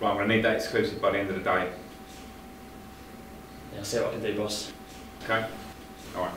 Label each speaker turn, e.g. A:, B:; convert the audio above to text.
A: Right, I'm going to need that exclusive by the end of the day.
B: Yeah, I'll see what I can do, boss.
A: Okay? Alright.